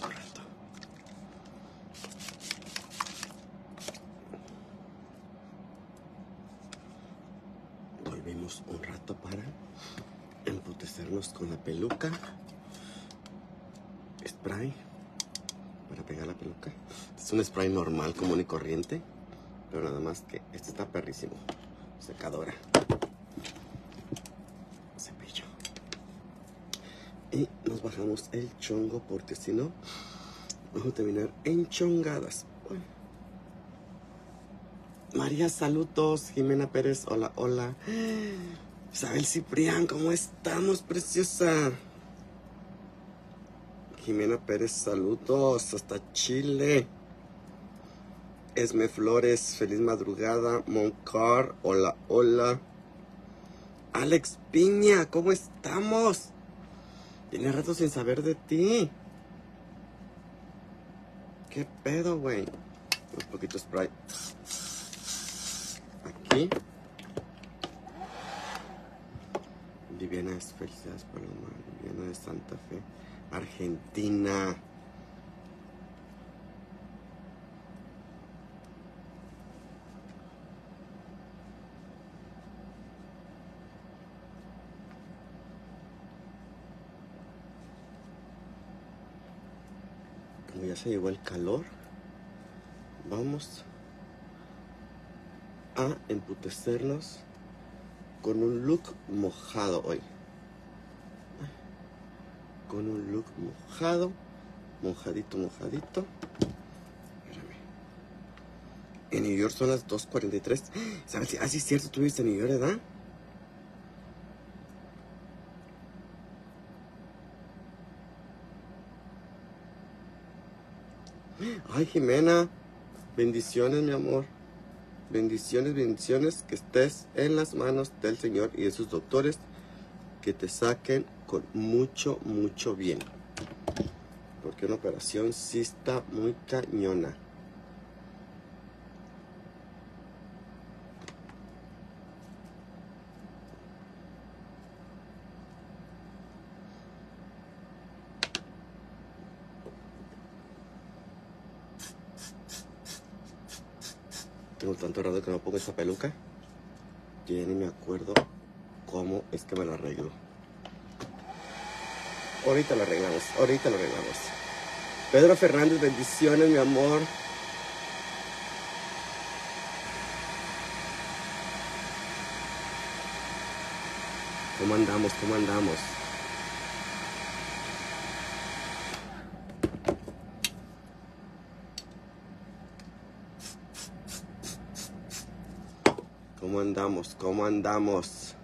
Rato. Volvimos un rato para emputecernos con la peluca. Spray para pegar la peluca. Es un spray normal, común y corriente. Pero nada más que este está perrísimo. Secadora. Y nos bajamos el chongo porque si no, vamos a terminar enchongadas. María, saludos. Jimena Pérez, hola, hola. Isabel Ciprián, ¿cómo estamos, preciosa? Jimena Pérez, saludos hasta Chile. Esme Flores, feliz madrugada. Moncar, hola, hola. Alex Piña, ¿cómo estamos? Tiene rato sin saber de ti. ¿Qué pedo, güey? Un poquito spray. Aquí. Viviana es felicidades Paloma. Viviana de Santa Fe. Argentina. Se llegó el calor, vamos a emputecernos con un look mojado hoy. Con un look mojado, mojadito, mojadito. En New York son las 2.43. ¿Sabes? Ah, sí, es cierto, tú viste en New York, ¿verdad? Ay, Jimena, bendiciones, mi amor. Bendiciones, bendiciones, que estés en las manos del Señor y de sus doctores, que te saquen con mucho, mucho bien. Porque una operación sí está muy cañona. Tengo tanto rato que no pongo esta peluca ya ni me acuerdo cómo es que me la arreglo. Ahorita lo arreglamos, ahorita lo arreglamos. Pedro Fernández, bendiciones, mi amor. ¿Cómo andamos? ¿Cómo andamos? ¿Cómo andamos? ¿Cómo andamos?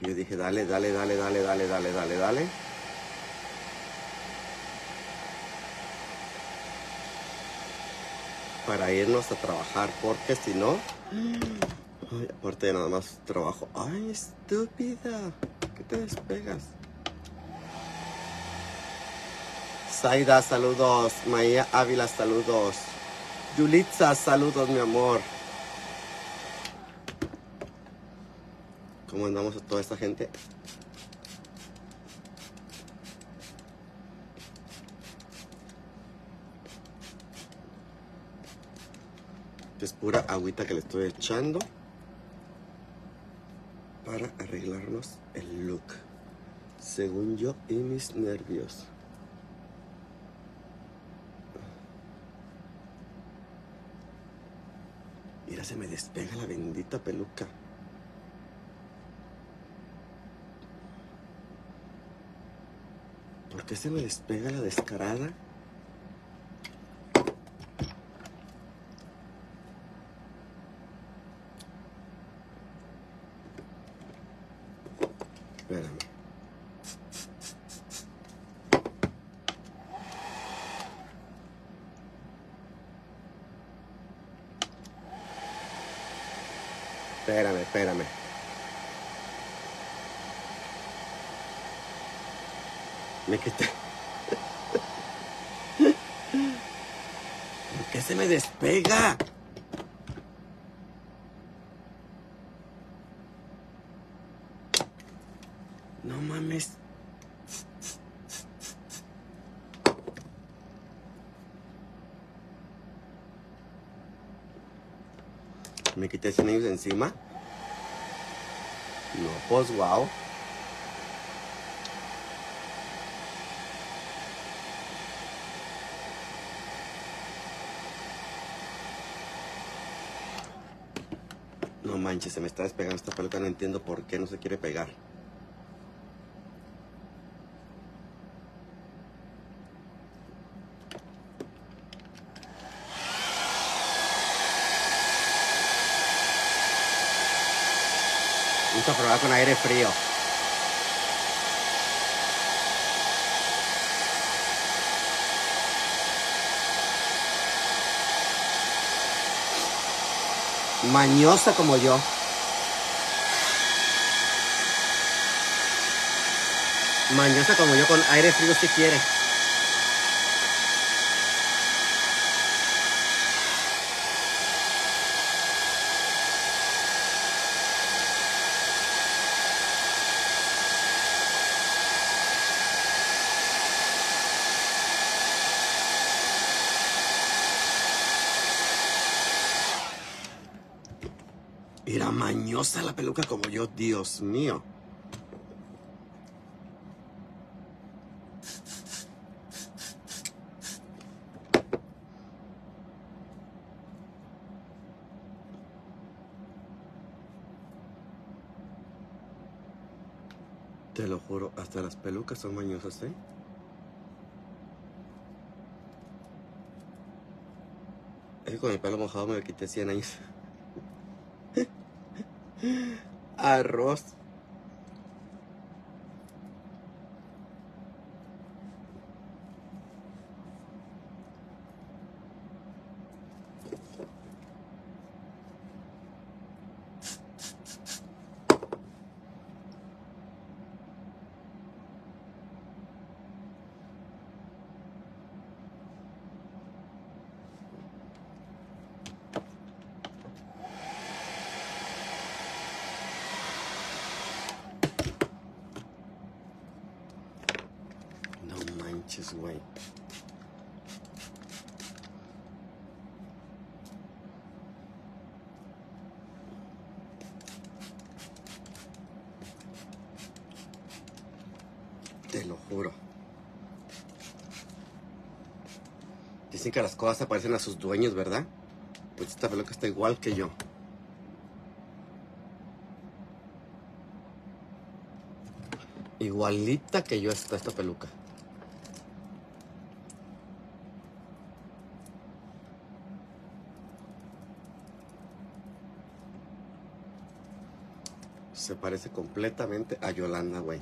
Yo dije, dale, dale, dale, dale, dale, dale, dale, dale. Para irnos a trabajar, porque si no... Ay, aparte de nada más trabajo. Ay, estúpida. ¿Qué te despegas? Zaida, saludos. Maía Ávila, saludos. Yulitza, saludos, mi amor. ¿Cómo andamos a toda esta gente? Es pura agüita que le estoy echando para arreglarnos el look. Según yo y mis nervios. Mira, se me despega la bendita peluca. Qué se me despega la descarada? Espérame. Espérame, espérame. Me quité. ¿Por qué se me despega? No mames. Me quité ese anillo encima. No, pues wow. Manches, se me está despegando esta peluca, no entiendo por qué no se quiere pegar. A probar con aire frío. Mañosa como yo. Mañosa como yo con aire frío si quiere. Mañosa la peluca como yo, Dios mío. Te lo juro, hasta las pelucas son mañosas, ¿eh? Es que con el pelo mojado me quité 100 años. Arroz. No güey. Te lo juro. Dicen que las cosas se parecen a sus dueños, ¿verdad? Pues esta peluca está igual que yo. Igualita que yo está esta peluca. Se parece completamente a Yolanda, güey.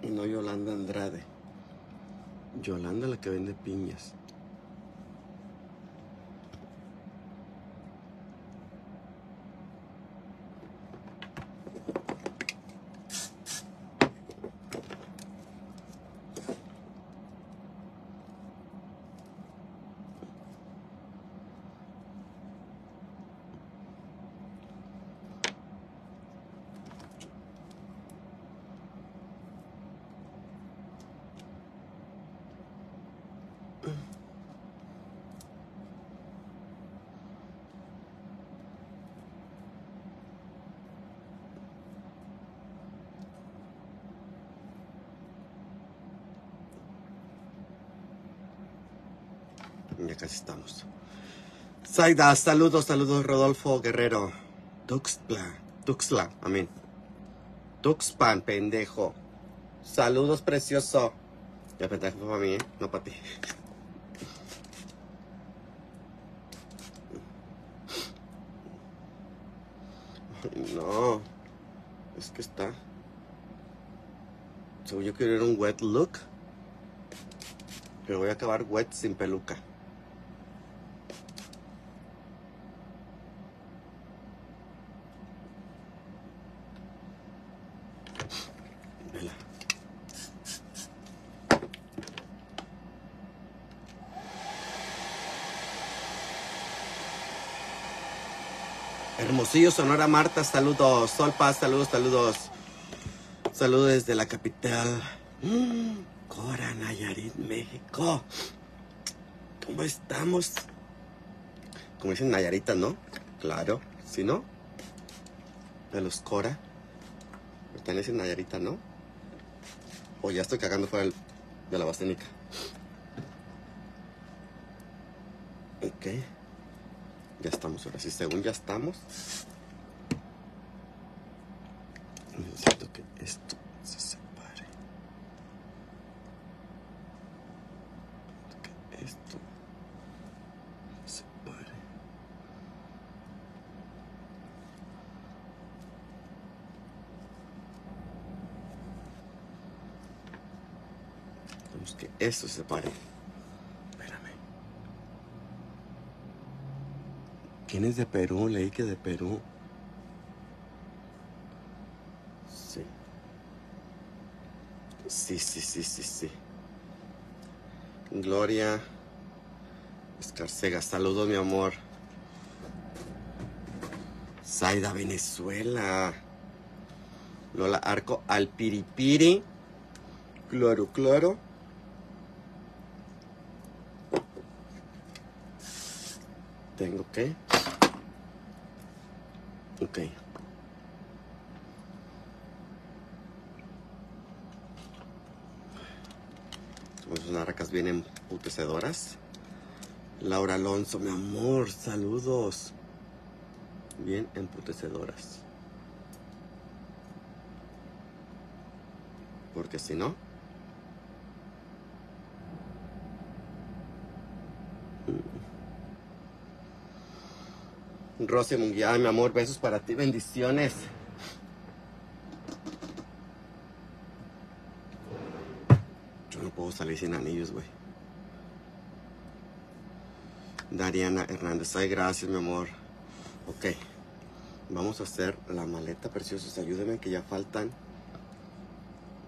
Y no Yolanda Andrade. Yolanda la que vende piñas. Ya casi estamos. Zaida, saludos, saludos, Rodolfo Guerrero. Tuxtla, Tuxtla, amén. Tuxpan, pendejo. Saludos, precioso. Ya pendejo para mí, ¿eh? No para ti. No. Es que está. Según yo quiero ir un wet look. Pero voy a acabar wet sin peluca. Hermosillo, Sonora, Marta, saludos. Sol Paz, saludos, saludos. Saludos desde la capital Cora, Nayarit, México. ¿Cómo estamos? Como dicen Nayarita, ¿no? Claro, ¿sí no? De los Cora. Pertenecen Nayarita, ¿no? O ya estoy cagando fuera de la basílica. Ok. Ya estamos, ahora sí, según ya estamos. Necesito que esto se separe. Que esto se separe. Tenemos que esto se separe. Espérame. ¿Quién de Perú? Leí que de Perú. Sí. Sí, sí, sí, sí, sí. Gloria Escarcega, saludos mi amor. Zaida, Venezuela. Lola Arco, Alpiripiri. Claro, claro. Tengo que. Ok. Somos unas racas bien emputecedoras. Laura Alonso, mi amor, saludos. Bien emputecedoras. Porque si no. Rosy Munguía, mi amor, besos para ti, bendiciones. Yo no puedo salir sin anillos, güey. Dariana Hernández, ay, gracias, mi amor. Ok, vamos a hacer la maleta, preciosos. Ayúdenme que ya faltan.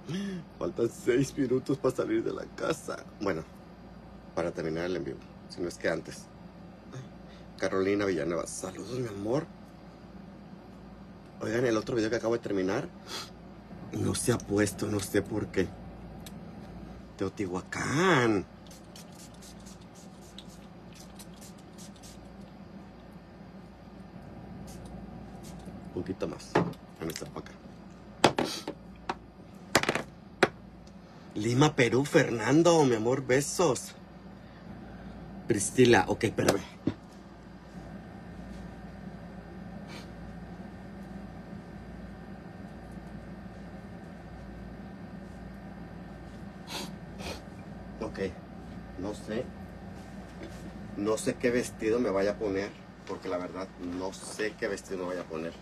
Faltan seis minutos para salir de la casa. Bueno, para terminar el envío, si no es que antes. Carolina Villanueva, saludos, mi amor. Oigan, el otro video que acabo de terminar no se ha puesto, no sé por qué. Teotihuacán. Un poquito más. A estar para acá. Lima, Perú, Fernando, mi amor, besos. Priscila, ok, espérame. No sé. No sé qué vestido me vaya a poner, porque la verdad no sé qué vestido me vaya a poner.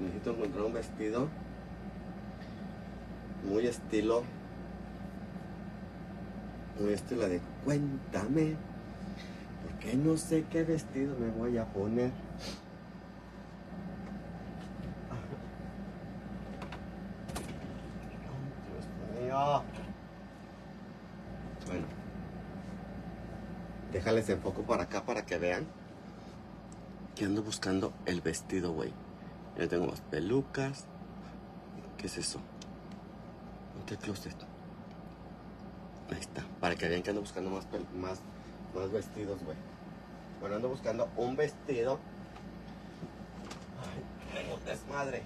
Necesito encontrar un vestido muy estilo, muy estilo de cuéntame, porque no sé qué vestido me voy a poner. Dios mío. Bueno. Déjales enfoco para acá para que vean que ando buscando el vestido, güey. Ya tengo más pelucas. ¿Qué es eso? ¿Qué closet? Ahí está. Para que vean que ando buscando más, más, más vestidos, güey. Bueno, ando buscando un vestido. Ay, tengo un desmadre.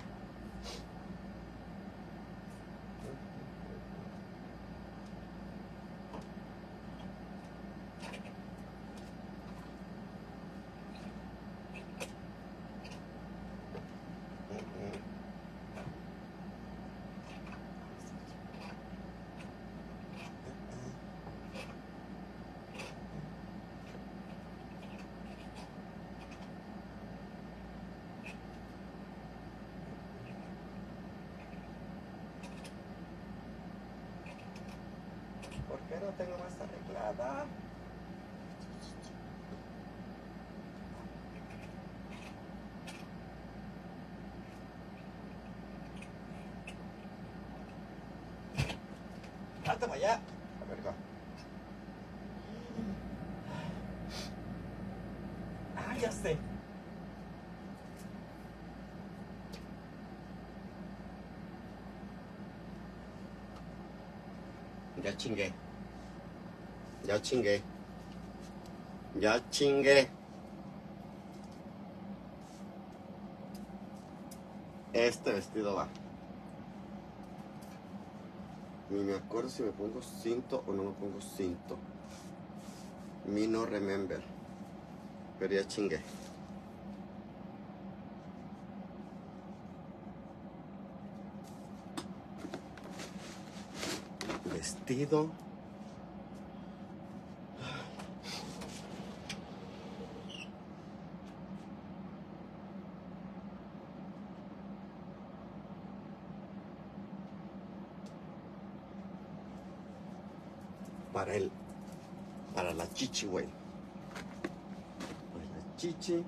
¿Por qué no tengo más arreglada? ¡Hazte para allá! A ver. ¡Ah, ya sé! Ya chingué. Ya chingué. Ya chingué. Este vestido va. Ni me acuerdo si me pongo cinto o no me pongo cinto. Me no remember. Pero ya chingué. Vestido. Para el, para la chichi, güey. Para la chichi.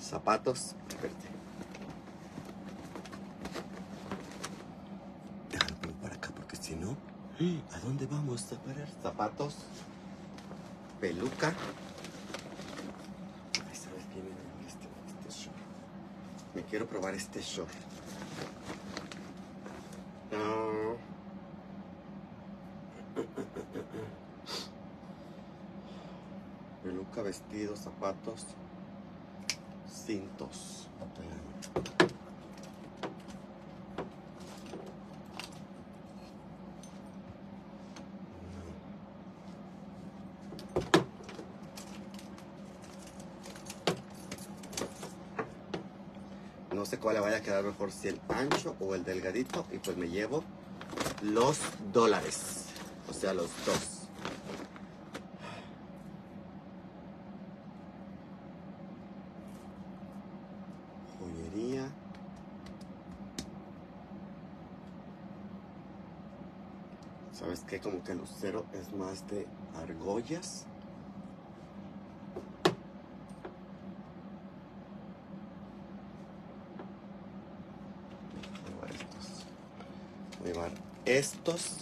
Zapatos. Espérate. Déjalo pongo para acá porque si no, ¿a dónde vamos a parar? Zapatos. Peluca. Ay, ¿sabes qué? Mira, mira este, este short. Me quiero probar este short. No. Peluca, vestido, zapatos, cintos. No sé cuál le vaya quedar mejor, si el ancho o el delgadito. Y pues me llevo los dólares. O sea, los dos. Joyería. ¿Sabes qué? Como que el lucero es más de argollas. Voy a llevar estos. Voy a llevar estos.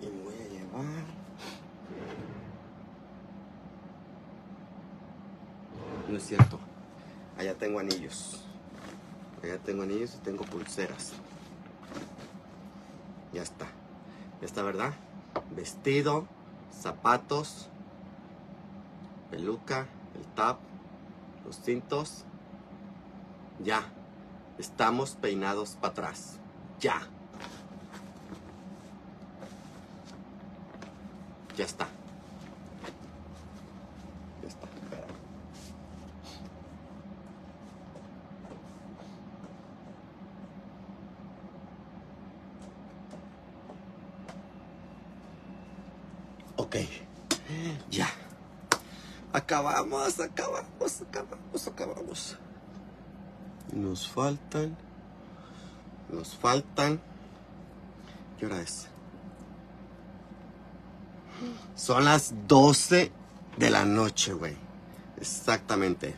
Y me voy a llevar. No es cierto. Allá tengo anillos. Allá tengo anillos y tengo pulseras. Ya está. Ya está, ¿verdad? Vestido, zapatos, peluca, el tap, los cintos. Ya. Estamos peinados para atrás. Ya. Ya está. Ya está. Ok. Ya. Acabamos, acabamos, acabamos, acabamos. Nos faltan. Nos faltan. ¿Qué hora es? Son las 12 de la noche, güey. Exactamente.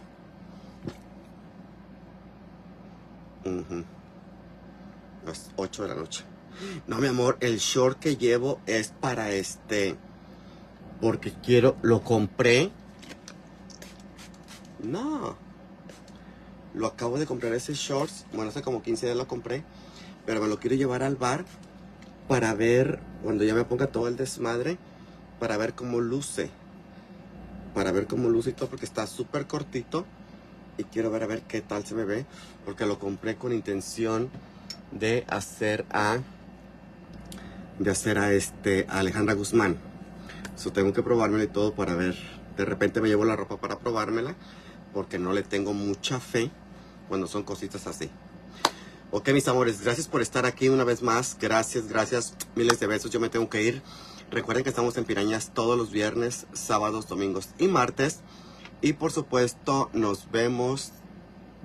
Las 8 de la noche. No, mi amor, el short que llevo es para este. Porque quiero. Lo compré. No. Lo acabo de comprar ese shorts. Bueno, hace como 15 días lo compré. Pero me lo quiero llevar al bar para ver, cuando ya me ponga todo el desmadre, para ver cómo luce. Para ver cómo luce y todo, porque está súper cortito. Y quiero ver a ver qué tal se me ve. Porque lo compré con intención de hacer a. De hacer a este. Alejandra Guzmán. Eso tengo que probármela y todo para ver. De repente me llevo la ropa para probármela. Porque no le tengo mucha fe cuando son cositas así. Ok, mis amores, gracias por estar aquí una vez más. Gracias, gracias. Miles de besos. Yo me tengo que ir. Recuerden que estamos en Pirañas todos los viernes, sábados, domingos y martes. Y por supuesto, nos vemos.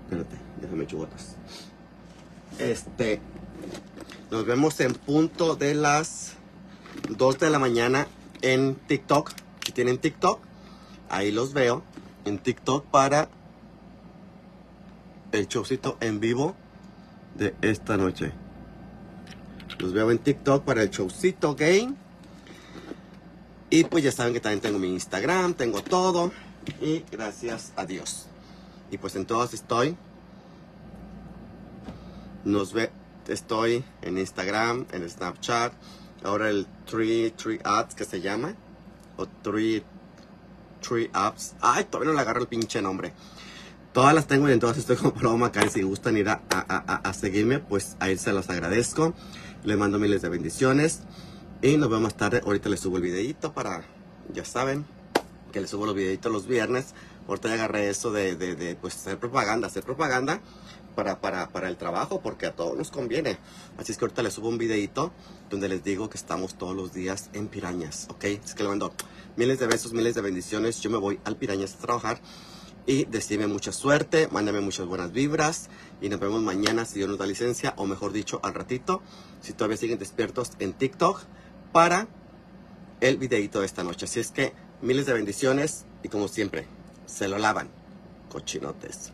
Espérate, déjame chubotas. Este. Nos vemos en punto de las 2 de la mañana en TikTok. Si tienen TikTok, ahí los veo en TikTok para el showcito en vivo de esta noche. Los veo en TikTok para el showcito game. Y pues ya saben que también tengo mi Instagram, tengo todo. Y gracias a Dios. Y pues en todas estoy Nos ve, estoy en Instagram, en Snapchat, ahora el Tree, Tree Apps que se llama, o Tree, Tree Apps. Ay, todavía no le agarro el pinche nombre. Todas las tengo y entonces estoy como Paloma Macari. Si gustan ir a, a, a, a, seguirme, pues ahí se los agradezco. Les mando miles de bendiciones. Y nos vemos más tarde. Ahorita les subo el videito para, ya saben, que les subo los videitos los viernes. Ahorita agarré eso de, de, de pues, hacer propaganda, hacer propaganda para, para, para el trabajo, porque a todos nos conviene. Así es que ahorita les subo un videito donde les digo que estamos todos los días en Pirañas, ¿ok? Así que le mando miles de besos, miles de bendiciones. Yo me voy al Pirañas a trabajar y decime mucha suerte, mándame muchas buenas vibras y nos vemos mañana si Dios nos da licencia o mejor dicho al ratito, si todavía siguen despiertos en TikTok para el videito de esta noche. Así es que miles de bendiciones y como siempre, se lo lavan, cochinotes.